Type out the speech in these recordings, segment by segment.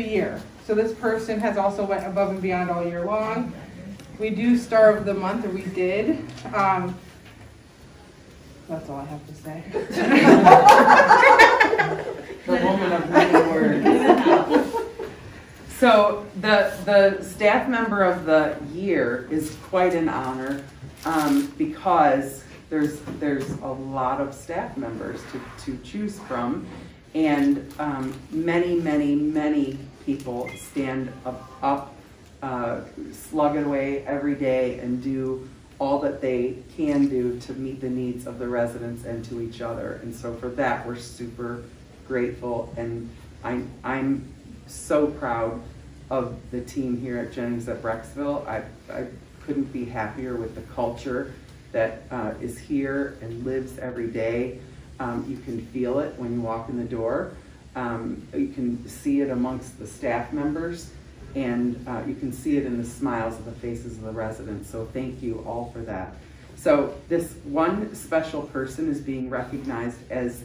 year. So this person has also went above and beyond all year long. We do Star of the Month, or we did. Um, that's all I have to say. The woman of many words. So the, the staff member of the year is quite an honor um, because there's, there's a lot of staff members to, to choose from. And um, many, many, many people stand up, up uh, slug it away every day and do all that they can do to meet the needs of the residents and to each other. And so for that, we're super grateful and I'm, I'm so proud of the team here at Jennings at Brecksville. I, I couldn't be happier with the culture that uh, is here and lives every day. Um, you can feel it when you walk in the door. Um, you can see it amongst the staff members and uh, you can see it in the smiles of the faces of the residents. So thank you all for that. So this one special person is being recognized as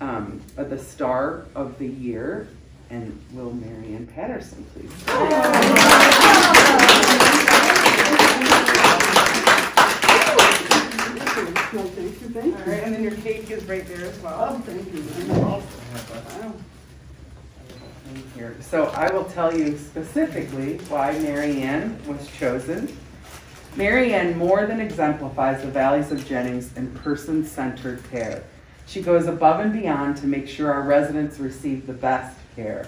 um, the star of the year. And will Mary Ann Patterson please? All right, and then your cake is right there as well. Oh, thank you. Here. So I will tell you specifically why Mary Ann was chosen. Mary Ann more than exemplifies the values of Jennings in person-centered care. She goes above and beyond to make sure our residents receive the best care.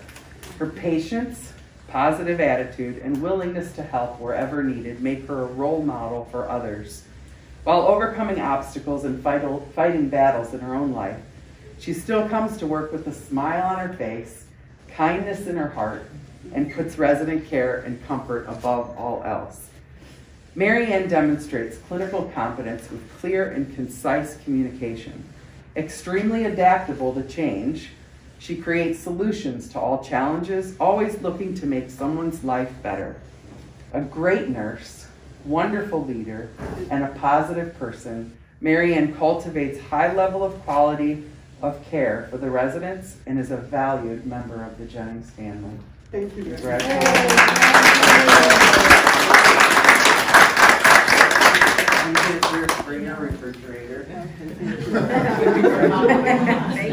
Her patience, positive attitude, and willingness to help wherever needed make her a role model for others. While overcoming obstacles and fight- fighting battles in her own life, she still comes to work with a smile on her face, kindness in her heart, and puts resident care and comfort above all else. Mary Ann demonstrates clinical competence with clear and concise communication. Extremely adaptable to change, she creates solutions to all challenges, always looking to make someone's life better. A great nurse, wonderful leader, and a positive person, Mary Ann cultivates high level of quality of care for the residents and is a valued member of the Jennings family. Thank you. Congratulations. You get refrigerator.